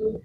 Muy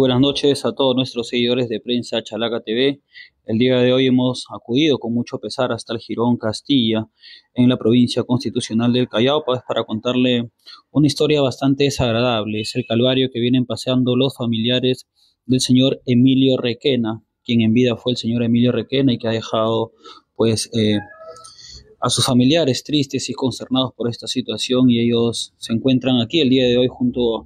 buenas noches a todos nuestros seguidores de Prensa Chalaca TV. El día de hoy hemos acudido con mucho pesar hasta el Girón Castilla, en la provincia constitucional del Callao, pues para contarle una historia bastante desagradable. Es el calvario que vienen paseando los familiares del señor Emilio Requena, quien en vida fue el señor Emilio Requena y que ha dejado pues eh, a sus familiares tristes y consternados por esta situación y ellos se encuentran aquí el día de hoy junto a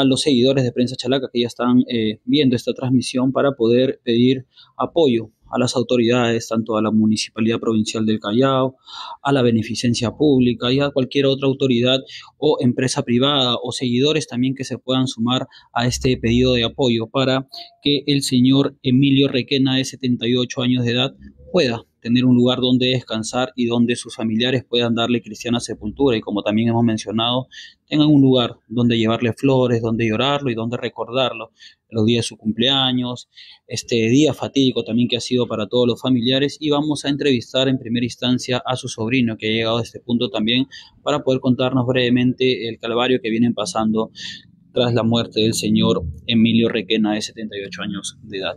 a los seguidores de Prensa Chalaca que ya están eh, viendo esta transmisión para poder pedir apoyo a las autoridades, tanto a la Municipalidad Provincial del Callao, a la Beneficencia Pública y a cualquier otra autoridad o empresa privada o seguidores también que se puedan sumar a este pedido de apoyo para que el señor Emilio Requena, de 78 años de edad, pueda tener un lugar donde descansar y donde sus familiares puedan darle cristiana sepultura. Y como también hemos mencionado, tengan un lugar donde llevarle flores, donde llorarlo y donde recordarlo, los días de su cumpleaños, este día fatídico también que ha sido para todos los familiares. Y vamos a entrevistar en primera instancia a su sobrino que ha llegado a este punto también para poder contarnos brevemente el calvario que vienen pasando tras la muerte del señor Emilio Requena, de 78 años de edad.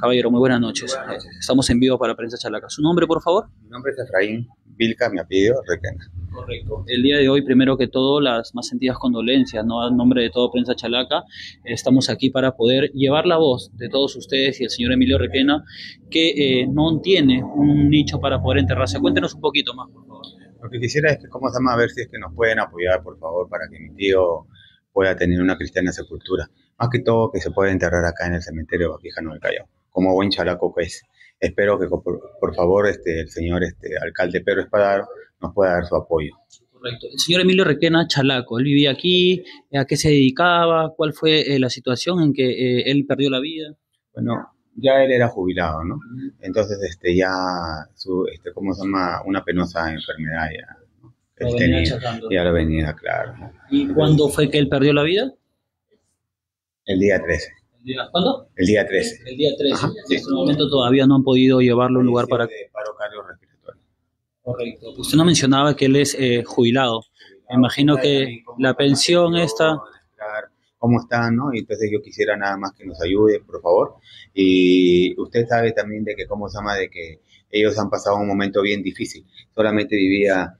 Caballero, muy buenas noches. Estamos en vivo para Prensa Chalaca. ¿Su nombre, por favor? Mi nombre es Efraín Vilca, mi apellido Requena. Correcto. El día de hoy, primero que todo, las más sentidas condolencias, ¿no? En nombre de todo Prensa Chalaca, estamos aquí para poder llevar la voz de todos ustedes y el señor Emilio Requena, que eh, no tiene un nicho para poder enterrarse. Cuéntenos un poquito más, por favor. Lo que quisiera es que, ¿cómo se llama? A ver si es que nos pueden apoyar, por favor, para que mi tío pueda tener una cristiana sepultura. Más que todo que se pueda enterrar acá en el cementerio Vaquijano del Callao, como buen chalaco que es. Espero que por, favor este, el señor este, alcalde Pedro Espadar nos pueda dar su apoyo. Correcto. El señor Emilio Requena Chalaco, él vivía aquí, ¿a qué se dedicaba? ¿Cuál fue eh, la situación en que eh, él perdió la vida? Bueno, ya él era jubilado, ¿no? Entonces, este, ya, su, este, ¿cómo se llama? Una penosa enfermedad ya lo venía ya lo venía, claro. ¿Y cuándo fue que él perdió la vida? El día 13. ¿El día, ¿Cuándo? El día 13. El día 13. en este momento todavía no han podido llevarlo a un lugar para... De paro cardiorrespiratorio. Correcto. Usted no mencionaba que él es eh, jubilado. Me imagino que la pensión está... ¿Cómo están? ¿no? Y entonces yo quisiera nada más que nos ayude, por favor. Y usted sabe también de que, ¿cómo se llama? De que ellos han pasado un momento bien difícil. Solamente vivía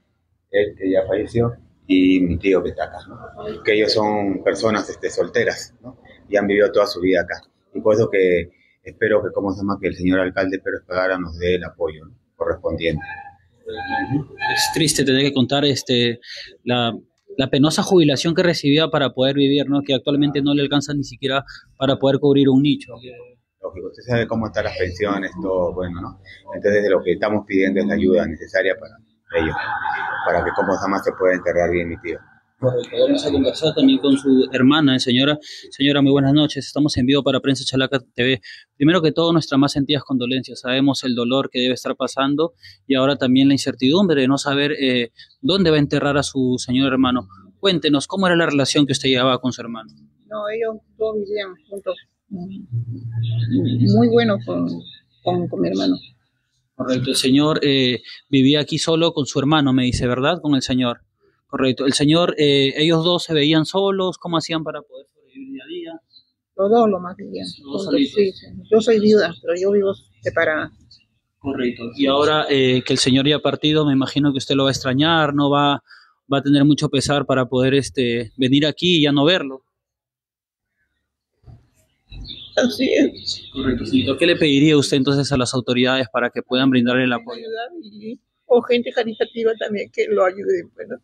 él que ya falleció, y mi tío que está acá, ¿no? que ellos son personas este, solteras ¿no? y han vivido toda su vida acá. Y por eso que espero que, como se llama, que el señor alcalde Pérez Pagara nos dé el apoyo correspondiente. Es triste tener que contar este, la, la, penosa jubilación que recibía para poder vivir, ¿no? que actualmente no le alcanza ni siquiera para poder cubrir un nicho. Lógico, usted sabe cómo están las pensiones, todo bueno, ¿no? Entonces lo que estamos pidiendo es la ayuda necesaria para ellos, para que como jamás se pueda enterrar bien mi tío. Correcto. Vamos a conversar también con su hermana, señora. Señora, muy buenas noches. Estamos en vivo para Prensa Chalaca TV. Primero que todo, nuestras más sentidas condolencias. Sabemos el dolor que debe estar pasando y ahora también la incertidumbre de no saber eh, dónde va a enterrar a su señor hermano. Cuéntenos, ¿cómo era la relación que usted llevaba con su hermano? No, ellos todos vivían juntos. Muy bueno con, con mi hermano. Correcto. El señor eh, vivía aquí solo con su hermano, me dice, ¿verdad? Con el señor. Correcto. El señor, eh, ellos dos se veían solos, ¿cómo hacían para poder sobrevivir día a día? Los dos lo más bien. Yo soy viuda, pero yo vivo separada. Correcto. Y ahora eh, que el señor ya ha partido, me imagino que usted lo va a extrañar, no va, va a tener mucho pesar para poder este, venir aquí y ya no verlo. Así es. Correcto, ¿Qué le pediría usted entonces a las autoridades para que puedan brindarle el apoyo? o gente caritativa también que lo ayude, bueno,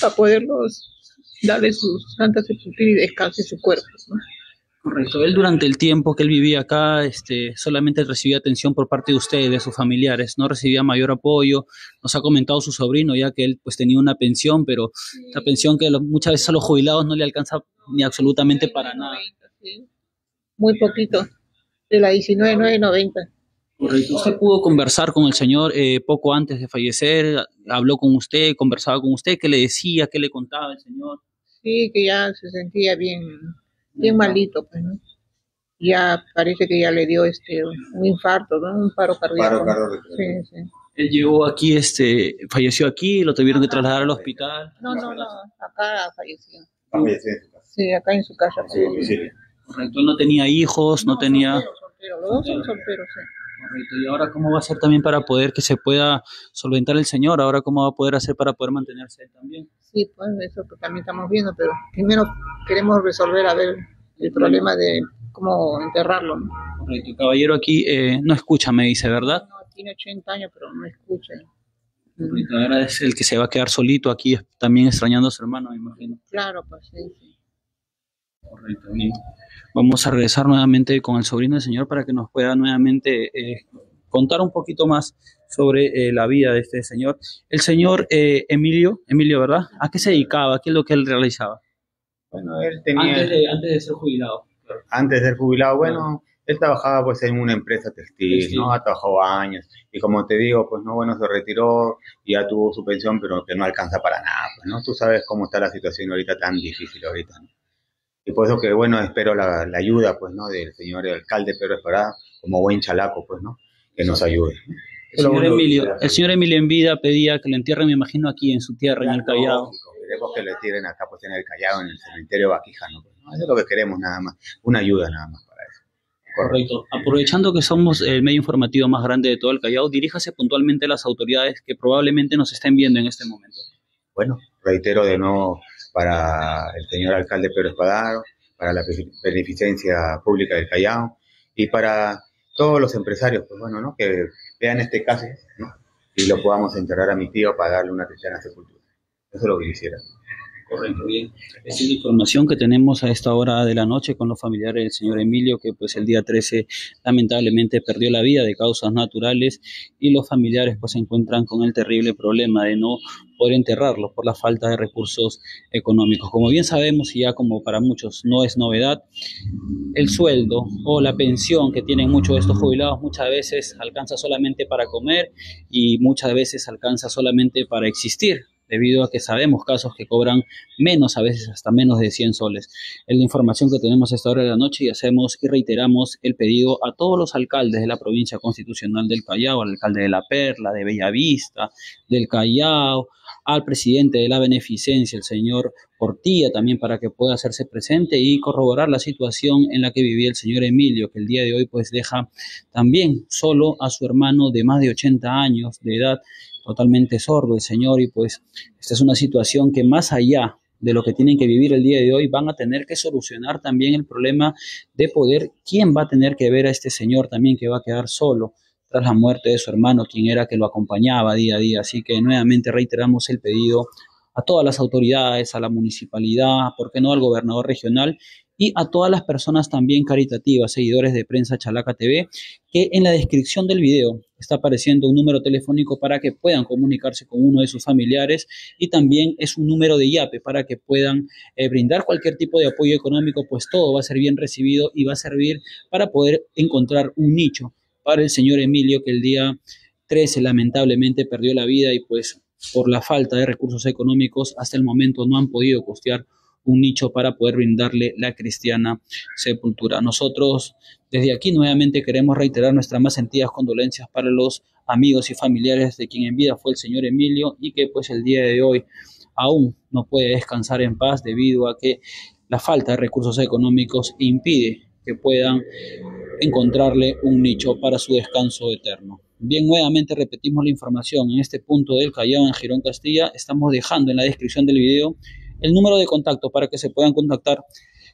para poderlos darle su santa sepultura y descanse su cuerpo. Correcto. Él durante el tiempo que él vivía acá, este, solamente recibía atención por parte de ustedes, de sus familiares, no recibía mayor apoyo. Nos ha comentado su sobrino ya que él pues tenía una pensión, pero esta pensión que muchas veces a los jubilados no le alcanza ni absolutamente para nada muy poquito, de la 19,990. Correcto. ¿Usted pudo conversar con el señor eh, poco antes de fallecer? ¿Habló con usted? ¿Conversaba con usted? ¿Qué le decía? ¿Qué le contaba el señor? Sí, que ya se sentía bien, bien malito, pues, ¿no? Ya parece que ya le dio este un infarto, ¿no? Un paro cardíaco. Paro cardíaco. Sí, sí. Él llegó aquí, este, falleció aquí, lo tuvieron que trasladar al hospital. No, no, no, acá falleció. Falleció en Sí, acá en su casa. en falleció. domicilio. Correcto, él no tenía hijos, no, tenía... Soltero, soltero, los dos son solteros, sí. Correcto, y ahora cómo va a ser también para poder que se pueda solventar el señor, ahora cómo va a poder hacer para poder mantenerse él también. Sí, pues eso también estamos viendo, pero primero queremos resolver a ver el problema de cómo enterrarlo. ¿no? Correcto, el caballero aquí eh, no escucha, me dice, ¿verdad? No, tiene 80 años, pero no escucha. Correcto, ahora es el que se va a quedar solito aquí, también extrañando a su hermano, me imagino. Claro, pues sí, sí. Correcto, bien. Vamos a regresar nuevamente con el sobrino del señor para que nos pueda nuevamente eh, contar un poquito más sobre eh, la vida de este señor. El señor eh, Emilio, Emilio, ¿verdad? ¿A qué se dedicaba? ¿Qué es lo que él realizaba? Bueno, él tenía, Antes antes de, antes de ser jubilado. de, ser jubilado, bueno, él trabajaba pues en una empresa textil, Textil. ¿no? Ha trabajado años. Y como te digo, pues no, bueno, se retiró y ya tuvo su pensión, pero que no alcanza para nada, pues, ¿no? Tú sabes cómo está la situación ahorita tan difícil ahorita, ¿no? Y por eso que, bueno, espero la, la ayuda, pues, ¿no? Del señor alcalde Pedro Espará, como buen chalaco, pues, ¿no? Que nos ayude. El señor, Emilio, el señor Emilio en vida pedía que lo entierren, me imagino, aquí en su tierra, en el Callao. Queremos que le tiren acá, pues, en el Callao, en el cementerio Baquijano, pues, ¿no? Eso es lo que queremos nada más. Una ayuda nada más para eso. Correcto. Aprovechando que somos el medio informativo más grande de todo el Callao, diríjase puntualmente a las autoridades que probablemente nos estén viendo en este momento. Bueno, reitero de nuevo para el señor alcalde Pedro Espadaro, para la beneficencia pública del Callao y para todos los empresarios, pues bueno, ¿no? Que vean este caso, ¿no? Y lo podamos enterrar a mi tío para darle una cristiana sepultura. Eso es lo que quisiera. Correcto, bien. Esta es la información que tenemos a esta hora de la noche con los familiares del señor Emilio, que pues el día 13 lamentablemente perdió la vida de causas naturales y los familiares pues se encuentran con el terrible problema de no poder enterrarlo por la falta de recursos económicos. Como bien sabemos y ya como para muchos no es novedad, el sueldo o la pensión que tienen muchos de estos jubilados muchas veces alcanza solamente para comer y muchas veces alcanza solamente para existir debido a que sabemos casos que cobran menos, a veces hasta menos de 100 soles. Es la información que tenemos a esta hora de la noche y hacemos y reiteramos el pedido a todos los alcaldes de la provincia constitucional del Callao, al alcalde de La Perla, de Bellavista, del Callao, al presidente de la Beneficencia, el señor Portilla, también para que pueda hacerse presente y corroborar la situación en la que vivía el señor Emilio, que el día de hoy pues deja también solo a su hermano de más de 80 años de edad, totalmente sordo el señor y pues esta es una situación que más allá de lo que tienen que vivir el día de hoy, van a tener que solucionar también el problema de poder, quién va a tener que ver a este señor también que va a quedar solo tras la muerte de su hermano, quien era que lo acompañaba día a día. Así que nuevamente reiteramos el pedido a todas las autoridades, a la municipalidad, ¿por qué no al gobernador regional? Y a todas las personas también caritativas, seguidores de Prensa Chalaca TV, que en la descripción del video está apareciendo un número telefónico para que puedan comunicarse con uno de sus familiares y también es un número de IAPE para que puedan eh, brindar cualquier tipo de apoyo económico, pues todo va a ser bien recibido y va a servir para poder encontrar un nicho para el señor Emilio que el día 13 lamentablemente perdió la vida y pues por la falta de recursos económicos hasta el momento no han podido costear un nicho para poder brindarle la cristiana sepultura. Nosotros desde aquí nuevamente queremos reiterar nuestras más sentidas condolencias para los amigos y familiares de quien en vida fue el señor Emilio y que pues el día de hoy aún no puede descansar en paz debido a que la falta de recursos económicos impide que puedan encontrarle un nicho para su descanso eterno. Bien, nuevamente repetimos la información. En este punto del Callao, en Girón, Castilla, estamos dejando en la descripción del video el número de contacto para que se puedan contactar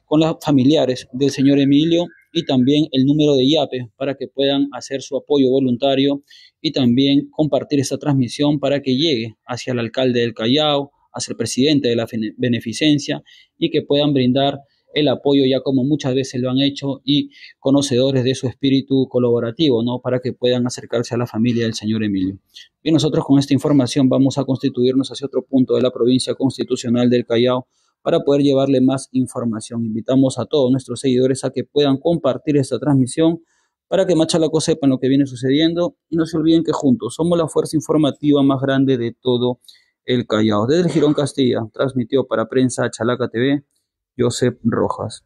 con los familiares del señor Emilio y también el número de IAPE para que puedan hacer su apoyo voluntario y también compartir esta transmisión para que llegue hacia el alcalde del Callao, hacia el presidente de la beneficencia y que puedan brindar el apoyo ya como muchas veces lo han hecho y conocedores de su espíritu colaborativo, ¿no? Para que puedan acercarse a la familia del señor Emilio. Bien, nosotros con esta información vamos a constituirnos hacia otro punto de la provincia constitucional del Callao para poder llevarle más información. Invitamos a todos nuestros seguidores a que puedan compartir esta transmisión para que Machalaco sepan lo que viene sucediendo y no se olviden que juntos somos la fuerza informativa más grande de todo el Callao. Desde el Girón Castilla, transmitió para Prensa Chalaca TV, Josep Rojas.